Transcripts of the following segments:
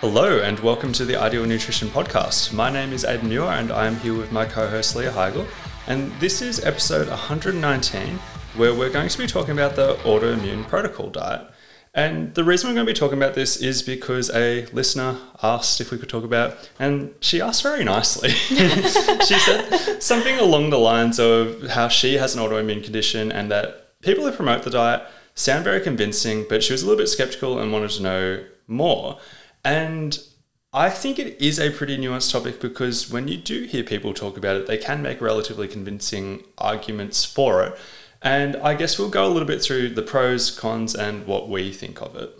Hello, and welcome to the Ideal Nutrition Podcast. My name is Aidan Muir, and I am here with my co host Leah Higl. And this is episode 119, where we're going to be talking about the autoimmune protocol diet. And the reason we're going to be talking about this is because a listener asked if we could talk about, and she asked very nicely. she said something along the lines of how she has an autoimmune condition and that people who promote the diet sound very convincing, but she was a little bit skeptical and wanted to know more. And I think it is a pretty nuanced topic because when you do hear people talk about it, they can make relatively convincing arguments for it. And I guess we'll go a little bit through the pros, cons, and what we think of it.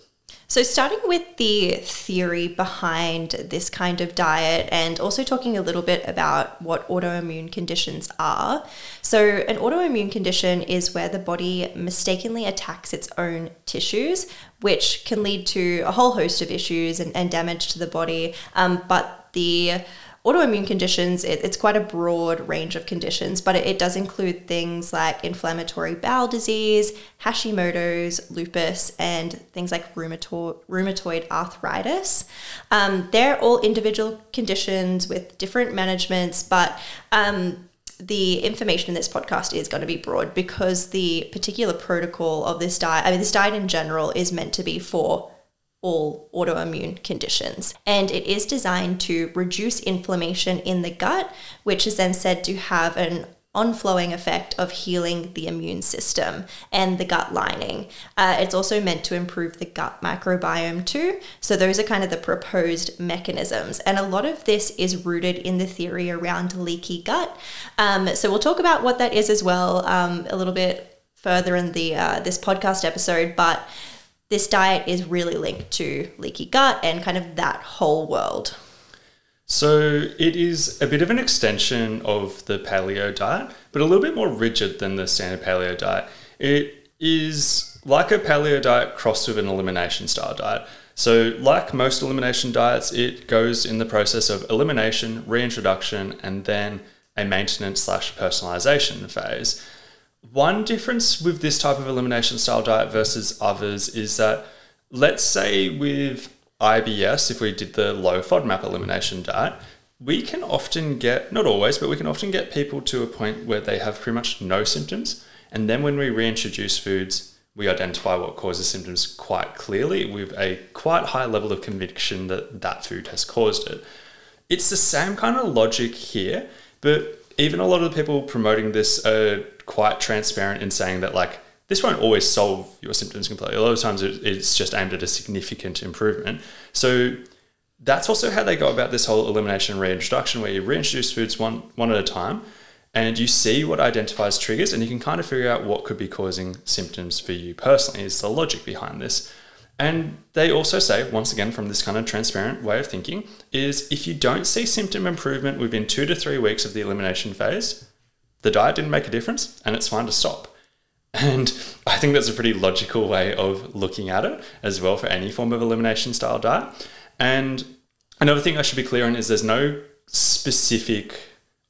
So, starting with the theory behind this kind of diet, and also talking a little bit about what autoimmune conditions are. So, an autoimmune condition is where the body mistakenly attacks its own tissues, which can lead to a whole host of issues and, and damage to the body. Um, but the autoimmune conditions, it, it's quite a broad range of conditions, but it, it, does include things like inflammatory bowel disease, Hashimoto's, lupus, and things like rheumatoid, rheumatoid arthritis. Um, they're all individual conditions with different managements, but um, the information in this podcast is going to be broad because the particular protocol of this diet, I mean, this diet in general is meant to be for all autoimmune conditions. And it is designed to reduce inflammation in the gut, which is then said to have an on-flowing effect of healing the immune system and the gut lining. Uh, it's also meant to improve the gut microbiome too. So those are kind of the proposed mechanisms, and a lot of this is rooted in the theory around leaky gut. Um, so we'll talk about what that is as well um, a little bit further in the uh, this podcast episode, but this diet is really linked to leaky gut and kind of that whole world. So it is a bit of an extension of the paleo diet, but a little bit more rigid than the standard paleo diet. It is like a paleo diet crossed with an elimination style diet. So, like most elimination diets, it goes in the process of elimination, reintroduction, and then a maintenance slash personalization phase. One difference with this type of elimination style diet versus others is that, let's say with IBS, if we did the low FODMAP elimination diet, we can often get, not always, but we can often get people to a point where they have pretty much no symptoms. And then when we reintroduce foods, we identify what causes symptoms quite clearly with a quite high level of conviction that that food has caused it. It's the same kind of logic here, but even a lot of the people promoting this are quite transparent in saying that like this won't always solve your symptoms completely. A lot of times it's just aimed at a significant improvement. So that's also how they go about this whole elimination reintroduction, where you reintroduce foods one one at a time, and you see what identifies triggers, and you can kind of figure out what could be causing symptoms for you personally. Is the logic behind this. And they also say, once again, from this kind of transparent way of thinking, is if you don't see symptom improvement within two to three weeks of the elimination phase, the diet didn't make a difference and it's fine to stop. And I think that's a pretty logical way of looking at it as well for any form of elimination style diet. And another thing I should be clear on is there's no specific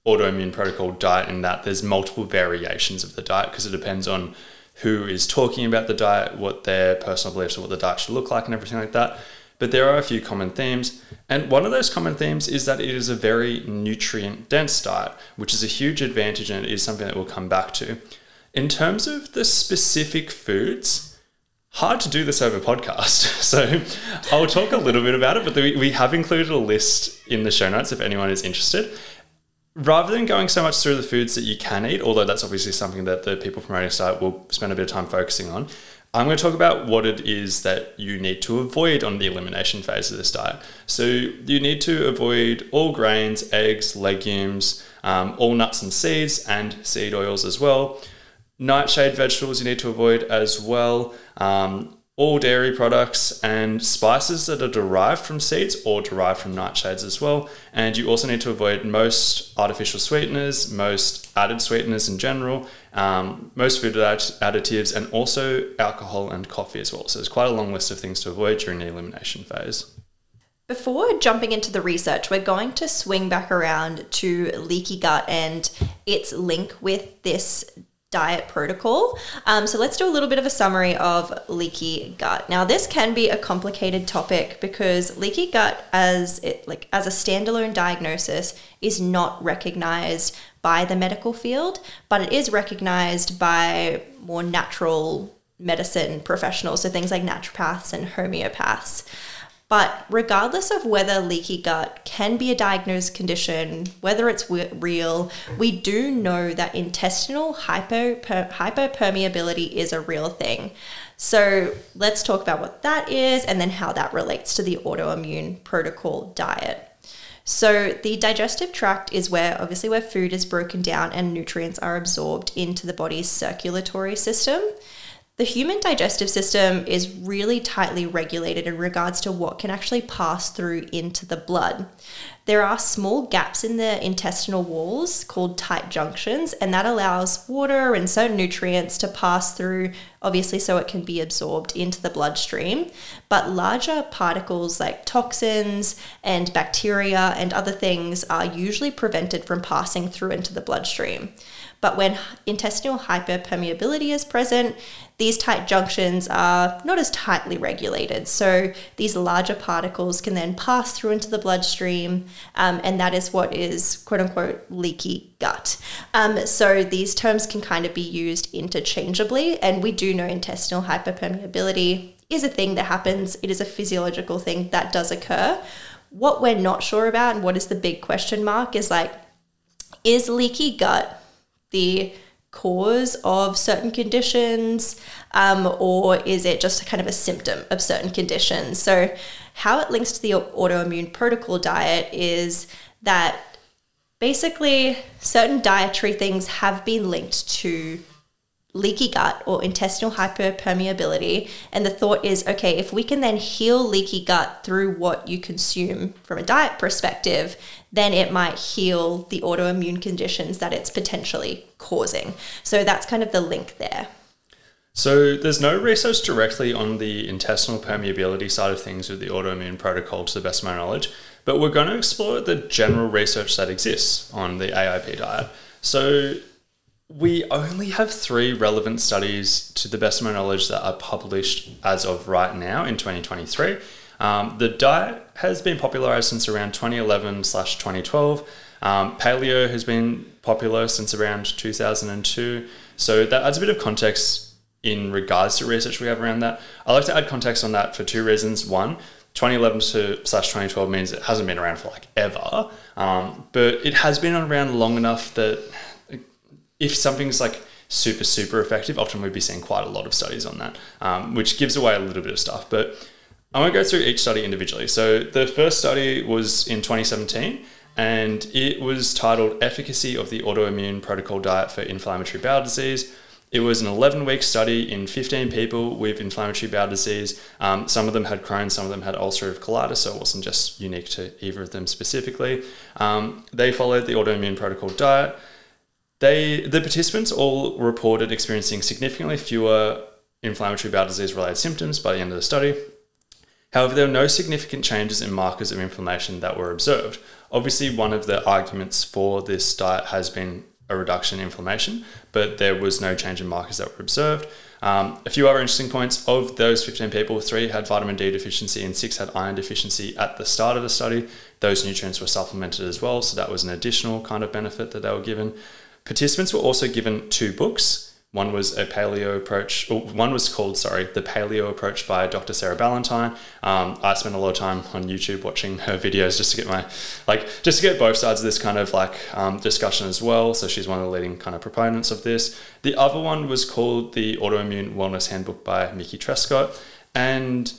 autoimmune protocol diet in that there's multiple variations of the diet because it depends on who is talking about the diet, what their personal beliefs or what the diet should look like, and everything like that. But there are a few common themes. And one of those common themes is that it is a very nutrient dense diet, which is a huge advantage and it is something that we'll come back to. In terms of the specific foods, hard to do this over podcast. So I'll talk a little bit about it, but we have included a list in the show notes if anyone is interested rather than going so much through the foods that you can eat, although that's obviously something that the people promoting site will spend a bit of time focusing on, I'm going to talk about what it is that you need to avoid on the elimination phase of this diet. So you need to avoid all grains, eggs, legumes, um, all nuts and seeds, and seed oils as well. Nightshade vegetables you need to avoid as well. Um, all dairy products and spices that are derived from seeds or derived from nightshades as well. And you also need to avoid most artificial sweeteners, most added sweeteners in general, um, most food additives, and also alcohol and coffee as well. So there's quite a long list of things to avoid during the elimination phase. Before jumping into the research, we're going to swing back around to leaky gut and its link with this diet protocol. Um, so let's do a little bit of a summary of leaky gut. Now, this can be a complicated topic because leaky gut, as it like as a standalone diagnosis, is not recognized by the medical field, but it is recognized by more natural medicine professionals, so things like naturopaths and homeopaths. But regardless of whether leaky gut can be a diagnosed condition, whether it's real, we do know that intestinal hyperpermeability is a real thing. So let's talk about what that is and then how that relates to the autoimmune protocol diet. So the digestive tract is where obviously where food is broken down and nutrients are absorbed into the body's circulatory system. The human digestive system is really tightly regulated in regards to what can actually pass through into the blood. There are small gaps in the intestinal walls called tight junctions, and that allows water and certain nutrients to pass through, obviously, so it can be absorbed into the bloodstream. But larger particles like toxins and bacteria and other things are usually prevented from passing through into the bloodstream. But when intestinal hyperpermeability is present, these tight junctions are not as tightly regulated. So these larger particles can then pass through into the bloodstream, um, and that is what is quote unquote leaky gut. Um, so these terms can kind of be used interchangeably, and we do know intestinal hyperpermeability is a thing that happens, it is a physiological thing that does occur. What we're not sure about, and what is the big question mark, is like, is leaky gut the cause of certain conditions, um, or is it just a kind of a symptom of certain conditions? So, how it links to the autoimmune protocol diet is that basically certain dietary things have been linked to leaky gut or intestinal hyperpermeability. And the thought is okay, if we can then heal leaky gut through what you consume from a diet perspective, then it might heal the autoimmune conditions that it's potentially causing. So that's kind of the link there. So there's no research directly on the intestinal permeability side of things with the autoimmune protocol to the best of my knowledge, but we're going to explore the general research that exists on the AIP diet. So we only have three relevant studies to the best of my knowledge that are published as of right now in 2023. Um, the diet has been popularized since around 2011 slash 2012. Um, paleo has been popular since around 2002. So that adds a bit of context in regards to research we have around that. I like to add context on that for two reasons. One, 2011 to slash 2012 means it hasn't been around for like ever, um, but it has been around long enough that if something's like super super effective, often we'd be seeing quite a lot of studies on that, um, which gives away a little bit of stuff. But I won't go through each study individually. So the first study was in 2017 and it was titled Efficacy of the Autoimmune Protocol Diet for Inflammatory Bowel Disease. It was an 11 week study in 15 people with inflammatory bowel disease. Um, some of them had Crohn's, some of them had ulcerative colitis, so it wasn't just unique to either of them specifically. Um, they followed the autoimmune protocol diet. They, the participants all reported experiencing significantly fewer inflammatory bowel disease related symptoms by the end of the study. However, there were no significant changes in markers of inflammation that were observed. Obviously, one of the arguments for this diet has been a reduction in inflammation, but there was no change in markers that were observed. Um, a few other interesting points of those 15 people, three had vitamin D deficiency and six had iron deficiency at the start of the study. Those nutrients were supplemented as well, so that was an additional kind of benefit that they were given. Participants were also given two books one was a paleo approach, or one was called, sorry, the paleo approach by Dr. Sarah Ballantyne. Um, I spent a lot of time on YouTube watching her videos just to get my, like, just to get both sides of this kind of like um, discussion as well. So she's one of the leading kind of proponents of this. The other one was called the Autoimmune Wellness Handbook by Mickey Trescott. And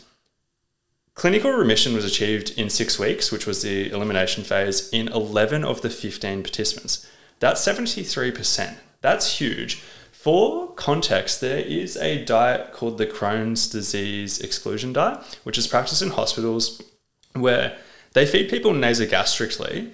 clinical remission was achieved in six weeks, which was the elimination phase, in 11 of the 15 participants. That's 73%. That's huge. For context, there is a diet called the Crohn's disease exclusion diet, which is practiced in hospitals where they feed people nasogastrically,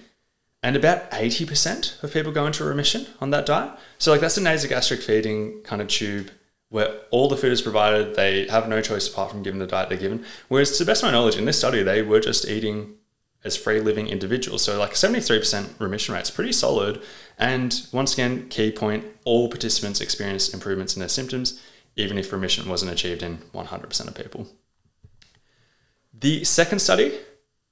and about 80% of people go into remission on that diet. So, like, that's a nasogastric feeding kind of tube where all the food is provided. They have no choice apart from giving the diet they're given. Whereas, to the best of my knowledge, in this study, they were just eating as free living individuals. So, like 73% remission rate is pretty solid. And once again, key point all participants experienced improvements in their symptoms, even if remission wasn't achieved in 100% of people. The second study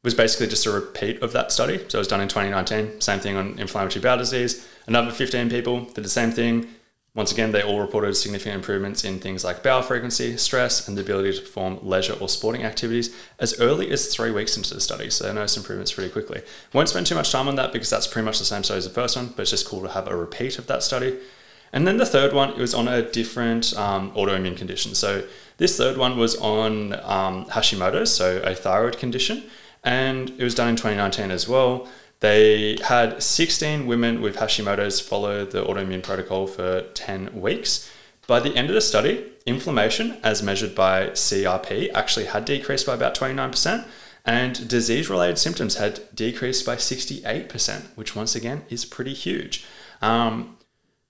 was basically just a repeat of that study. So it was done in 2019, same thing on inflammatory bowel disease. Another 15 people did the same thing. Once again, they all reported significant improvements in things like bowel frequency, stress, and the ability to perform leisure or sporting activities as early as three weeks into the study. So they noticed improvements pretty quickly. Won't spend too much time on that because that's pretty much the same study as the first one, but it's just cool to have a repeat of that study. And then the third one, it was on a different um, autoimmune condition. So this third one was on um, Hashimoto's, so a thyroid condition, and it was done in 2019 as well. They had 16 women with Hashimoto's follow the autoimmune protocol for 10 weeks. By the end of the study, inflammation, as measured by CRP, actually had decreased by about 29%, and disease related symptoms had decreased by 68%, which once again is pretty huge. Um,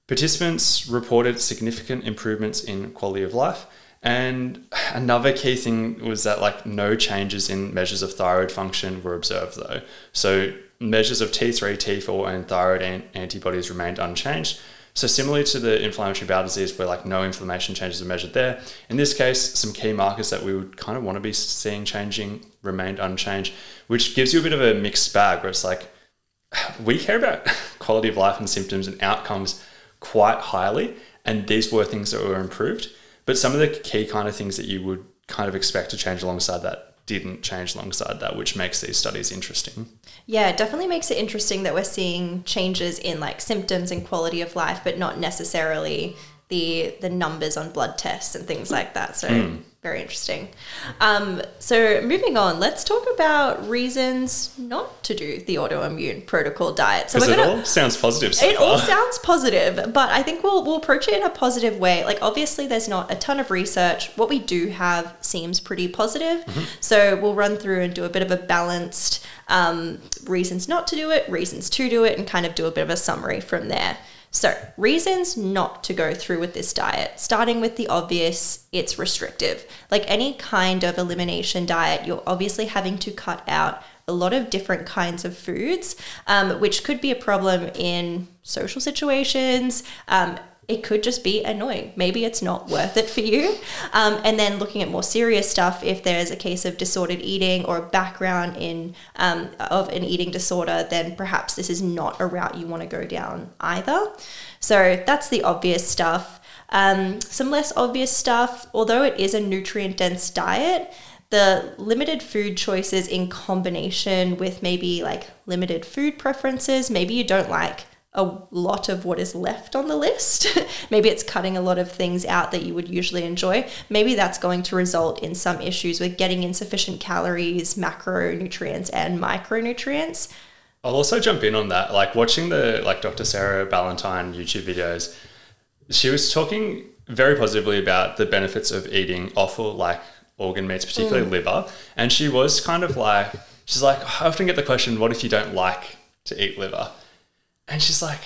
participants reported significant improvements in quality of life. And another key thing was that like no changes in measures of thyroid function were observed though. So measures of T3, T4, and thyroid antibodies remained unchanged. So similarly to the inflammatory bowel disease, where like no inflammation changes are measured there, in this case, some key markers that we would kind of want to be seeing changing remained unchanged, which gives you a bit of a mixed bag where it's like we care about quality of life and symptoms and outcomes quite highly, and these were things that were improved. But some of the key kind of things that you would kind of expect to change alongside that didn't change alongside that, which makes these studies interesting. Yeah, it definitely makes it interesting that we're seeing changes in like symptoms and quality of life, but not necessarily the the numbers on blood tests and things like that. So mm. Very interesting. Um, so moving on, let's talk about reasons not to do the autoimmune protocol diet. So we're gonna, it all sounds positive. So it far. all sounds positive, but I think we'll we'll approach it in a positive way. Like obviously, there's not a ton of research. What we do have seems pretty positive. Mm-hmm. So we'll run through and do a bit of a balanced um, reasons not to do it, reasons to do it, and kind of do a bit of a summary from there. So, reasons not to go through with this diet. Starting with the obvious, it's restrictive. Like any kind of elimination diet, you're obviously having to cut out a lot of different kinds of foods, um, which could be a problem in social situations. Um, it could just be annoying. Maybe it's not worth it for you. Um, and then looking at more serious stuff, if there's a case of disordered eating or a background in um, of an eating disorder, then perhaps this is not a route you want to go down either. So that's the obvious stuff. Um, some less obvious stuff, although it is a nutrient dense diet, the limited food choices in combination with maybe like limited food preferences, maybe you don't like a lot of what is left on the list. Maybe it's cutting a lot of things out that you would usually enjoy. Maybe that's going to result in some issues with getting insufficient calories, macronutrients, and micronutrients. I'll also jump in on that. Like watching the like Dr. Sarah Ballantyne YouTube videos, she was talking very positively about the benefits of eating offal like organ meats, particularly mm. liver. And she was kind of like, she's like, I often get the question, what if you don't like to eat liver? And she's like,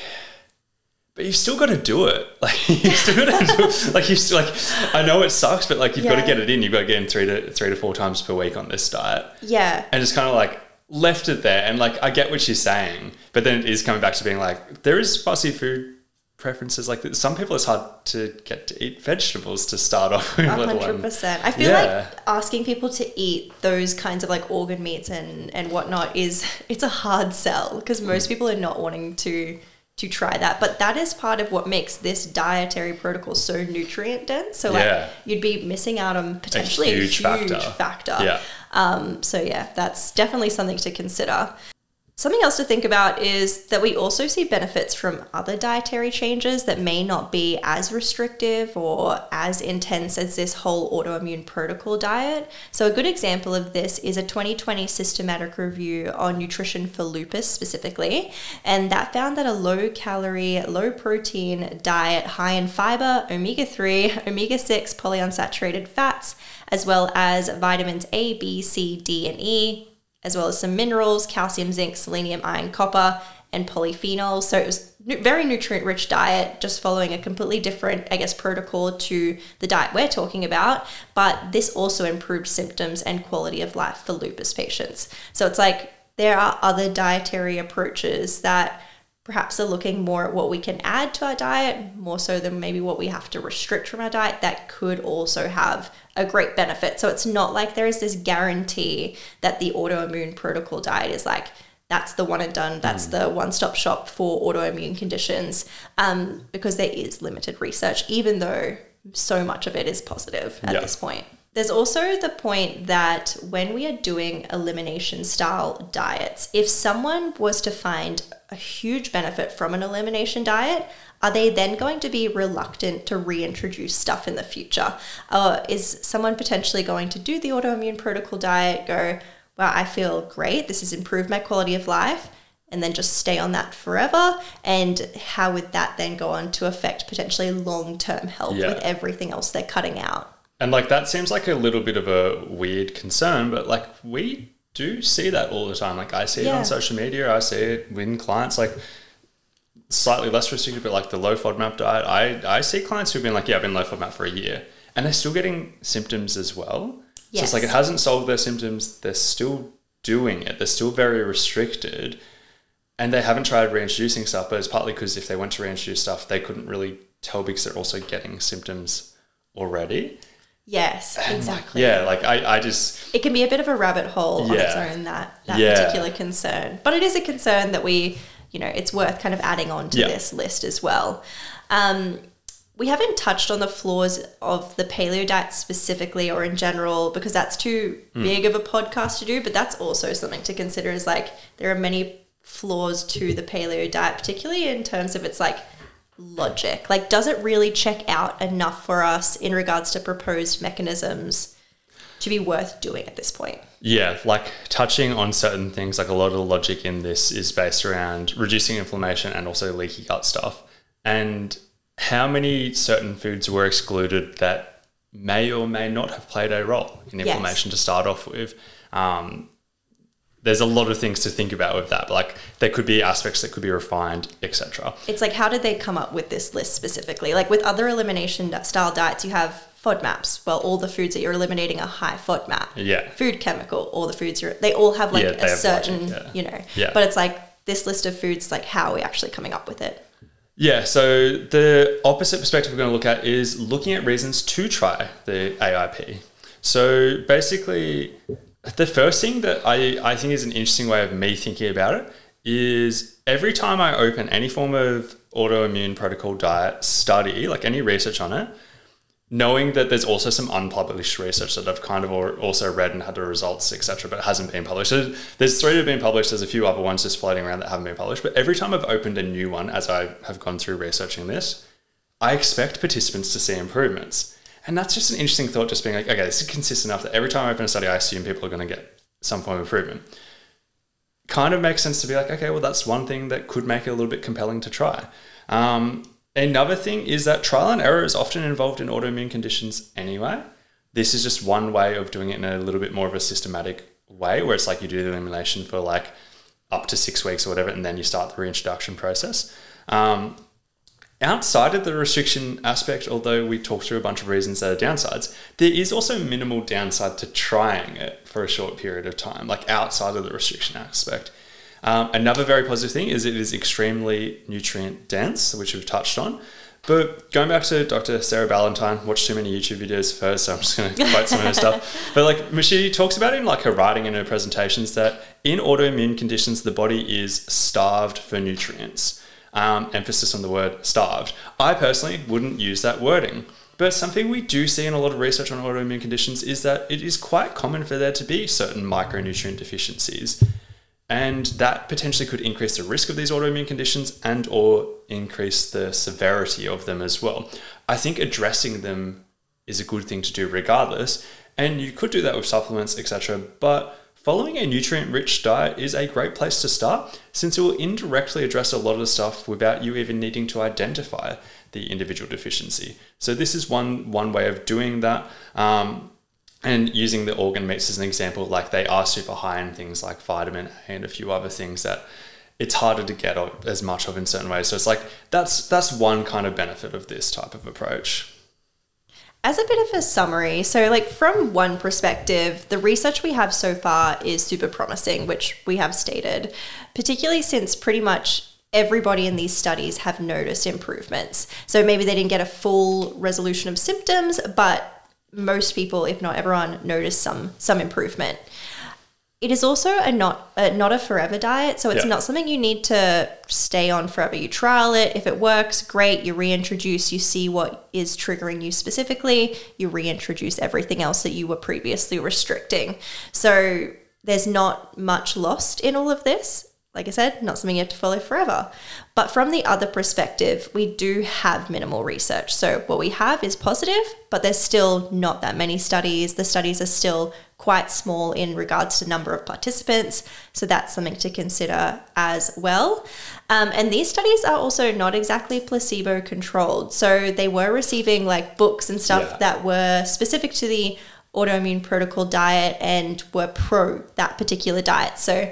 but you've still got to do it. Like you've still got to do like you still like I know it sucks, but like you've yeah. got to get it in. You've got to get in three to three to four times per week on this diet. Yeah. And just kind of like left it there. And like I get what she's saying, but then it is coming back to being like, there is fussy food preferences like some people it's hard to get to eat vegetables to start off with 100% i feel yeah. like asking people to eat those kinds of like organ meats and and whatnot is it's a hard sell because most mm. people are not wanting to to try that but that is part of what makes this dietary protocol so nutrient dense so like yeah. you'd be missing out on potentially a huge, a huge factor. factor yeah um so yeah that's definitely something to consider Something else to think about is that we also see benefits from other dietary changes that may not be as restrictive or as intense as this whole autoimmune protocol diet. So, a good example of this is a 2020 systematic review on nutrition for lupus specifically, and that found that a low calorie, low protein diet high in fiber, omega 3, omega 6 polyunsaturated fats, as well as vitamins A, B, C, D, and E, as well as some minerals, calcium, zinc, selenium, iron, copper, and polyphenols. So it was very nutrient rich diet, just following a completely different, I guess, protocol to the diet we're talking about. But this also improved symptoms and quality of life for lupus patients. So it's like there are other dietary approaches that perhaps are looking more at what we can add to our diet, more so than maybe what we have to restrict from our diet, that could also have a great benefit. So it's not like there is this guarantee that the autoimmune protocol diet is like, that's the one and done, that's mm. the one stop shop for autoimmune conditions, um, because there is limited research, even though so much of it is positive at yeah. this point. There's also the point that when we are doing elimination style diets, if someone was to find a huge benefit from an elimination diet, are they then going to be reluctant to reintroduce stuff in the future? Uh, is someone potentially going to do the autoimmune protocol diet, go, wow, I feel great, this has improved my quality of life, and then just stay on that forever? And how would that then go on to affect potentially long term health yeah. with everything else they're cutting out? And like that seems like a little bit of a weird concern, but like we do see that all the time. Like I see it on social media, I see it with clients like slightly less restricted, but like the low FODMAP diet. I, I see clients who've been like, yeah, I've been low FODMAP for a year and they're still getting symptoms as well. Yes. So it's like it hasn't solved their symptoms. They're still doing it. They're still very restricted and they haven't tried reintroducing stuff, but it's partly because if they went to reintroduce stuff, they couldn't really tell because they're also getting symptoms already. Yes, exactly. yeah, like I, I just it can be a bit of a rabbit hole yeah. on its own that that yeah. particular concern, but it is a concern that we, you know, it's worth kind of adding on to yeah. this list as well. Um, we haven't touched on the flaws of the paleo diet specifically or in general because that's too mm. big of a podcast to do. But that's also something to consider. Is like there are many flaws to the paleo diet, particularly in terms of its like logic? Like, does it really check out enough for us in regards to proposed mechanisms to be worth doing at this point? Yeah, like touching on certain things, like a lot of the logic in this is based around reducing inflammation and also leaky gut stuff. And how many certain foods were excluded that may or may not have played a role in inflammation yes. to start off with. Um, there's a lot of things to think about with that. Like there could be aspects that could be refined, etc. It's like how did they come up with this list specifically? Like with other elimination style diets, you have FODMAPs. Well, all the foods that you're eliminating are high FODMAP. Yeah. Food chemical, all the foods you're they all have like yeah, a certain, logic, yeah. you know. Yeah. But it's like this list of foods, like how are we actually coming up with it? Yeah, so the opposite perspective we're going to look at is looking at reasons to try the AIP. So basically, the first thing that I, I think is an interesting way of me thinking about it is every time I open any form of autoimmune protocol diet study, like any research on it, knowing that there's also some unpublished research that I've kind of also read and had the results, etc., but hasn't been published. So there's three that have been published. There's a few other ones just floating around that haven't been published. But every time I've opened a new one, as I have gone through researching this, I expect participants to see improvements. And that's just an interesting thought, just being like, okay, this is consistent enough that every time I open a study, I assume people are going to get some form of improvement. Kind of makes sense to be like, okay, well, that's one thing that could make it a little bit compelling to try. Um, another thing is that trial and error is often involved in autoimmune conditions anyway. This is just one way of doing it in a little bit more of a systematic way, where it's like you do the elimination for like up to six weeks or whatever, and then you start the reintroduction process. Um, outside of the restriction aspect, although we talked through a bunch of reasons that are downsides, there is also minimal downside to trying it for a short period of time, like outside of the restriction aspect. Um, another very positive thing is it is extremely nutrient dense, which we've touched on. But going back to Dr. Sarah Ballantyne, watched too many YouTube videos first, so I'm just going to quote some of her stuff. But like she talks about in like her writing and her presentations that in autoimmune conditions, the body is starved for nutrients um, emphasis on the word starved. I personally wouldn't use that wording. But something we do see in a lot of research on autoimmune conditions is that it is quite common for there to be certain micronutrient deficiencies. And that potentially could increase the risk of these autoimmune conditions and or increase the severity of them as well. I think addressing them is a good thing to do regardless. And you could do that with supplements, etc. But Following a nutrient rich diet is a great place to start since it will indirectly address a lot of the stuff without you even needing to identify the individual deficiency. So, this is one, one way of doing that. Um, and using the organ meats as an example, like they are super high in things like vitamin A and a few other things that it's harder to get as much of in certain ways. So it's like that's that's one kind of benefit of this type of approach. As a bit of a summary, so like from one perspective, the research we have so far is super promising, which we have stated, particularly since pretty much everybody in these studies have noticed improvements. So maybe they didn't get a full resolution of symptoms, but most people, if not everyone, notice some some improvement. It is also a not a, not a forever diet, so it's Yeah. not something you need to stay on forever. You trial it, if it works, great. You reintroduce, you see what is triggering you specifically. You reintroduce everything else that you were previously restricting. So there's not much lost in all of this. Like I said, not something you have to follow forever. But from the other perspective, we do have minimal research. So what we have is positive, but there's still not that many studies. The studies are still quite small in regards to number of participants. So that's something to consider as well. Um, and these studies are also not exactly placebo controlled. So they were receiving like books and stuff Yeah. that were specific to the autoimmune protocol diet and were pro that particular diet. So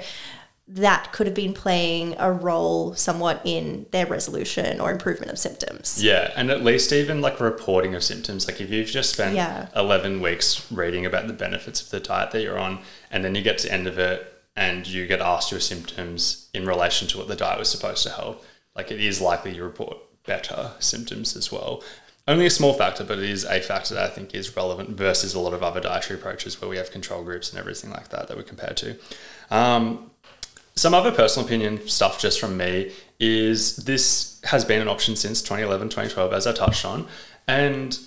that could have been playing a role somewhat in their resolution or improvement of symptoms. Yeah, and at least even like reporting of symptoms. Like if you've just spent Yeah. 11 weeks reading about the benefits of the diet that you're on, and then you get to the end of it and you get asked your symptoms in relation to what the diet was supposed to help, like it is likely you report better symptoms as well. Only a small factor, but it is a factor that I think is relevant versus a lot of other dietary approaches where we have control groups and everything like that that we compare to. Um, some other personal opinion stuff just from me is this has been an option since 2011, 2012, as I touched on. And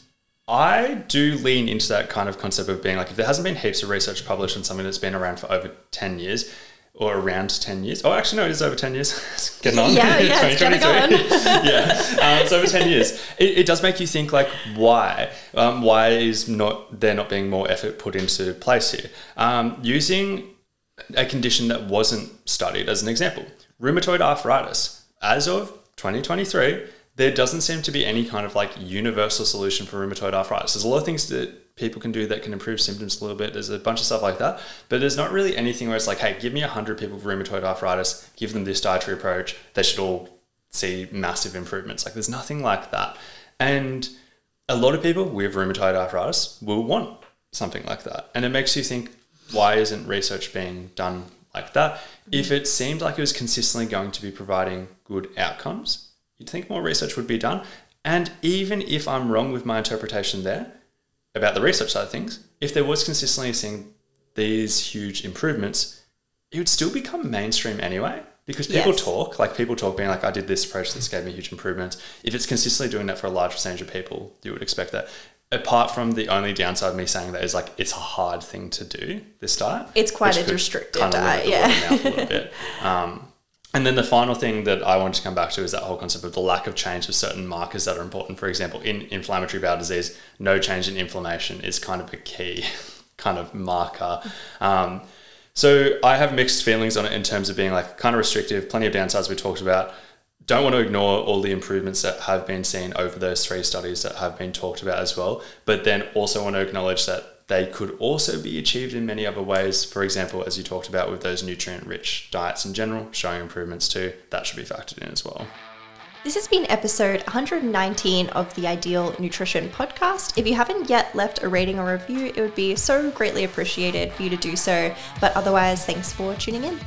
I do lean into that kind of concept of being like, if there hasn't been heaps of research published on something that's been around for over 10 years or around 10 years. Oh, actually, no, it is over 10 years. It's Getting on. Yeah, yeah, it's getting 2022. yeah, um, it's over 10 years. It, it does make you think like, why? Um, why is not there not being more effort put into place here? Um, using a condition that wasn't studied as an example. Rheumatoid arthritis as of 2023 there doesn't seem to be any kind of like universal solution for rheumatoid arthritis. There's a lot of things that people can do that can improve symptoms a little bit. There's a bunch of stuff like that. But there's not really anything where it's like hey give me 100 people with rheumatoid arthritis give them this dietary approach they should all see massive improvements. Like there's nothing like that. And a lot of people with rheumatoid arthritis will want something like that. And it makes you think, why isn't research being done like that? Mm-hmm. If it seemed like it was consistently going to be providing good outcomes, you'd think more research would be done. And even if I'm wrong with my interpretation there about the research side of things, if there was consistently seeing these huge improvements, it would still become mainstream anyway. Because people Yes. talk, like people talk, being like, I did this approach, this gave me huge improvements. If it's consistently doing that for a large percentage of people, you would expect that. Apart from the only downside of me saying that is like, it's a hard thing to do, this diet. It's quite a restrictive diet, yeah. word of mouth a little bit. Um, and then the final thing that I want to come back to is that whole concept of the lack of change of certain markers that are important. For example, in inflammatory bowel disease, no change in inflammation is kind of a key kind of marker. Um, so I have mixed feelings on it in terms of being like kind of restrictive, plenty of downsides we talked about. Don't want to ignore all the improvements that have been seen over those three studies that have been talked about as well, but then also want to acknowledge that they could also be achieved in many other ways. For example, as you talked about with those nutrient rich diets in general, showing improvements too, that should be factored in as well. This has been episode 119 of the Ideal Nutrition Podcast. If you haven't yet left a rating or review, it would be so greatly appreciated for you to do so. But otherwise, thanks for tuning in.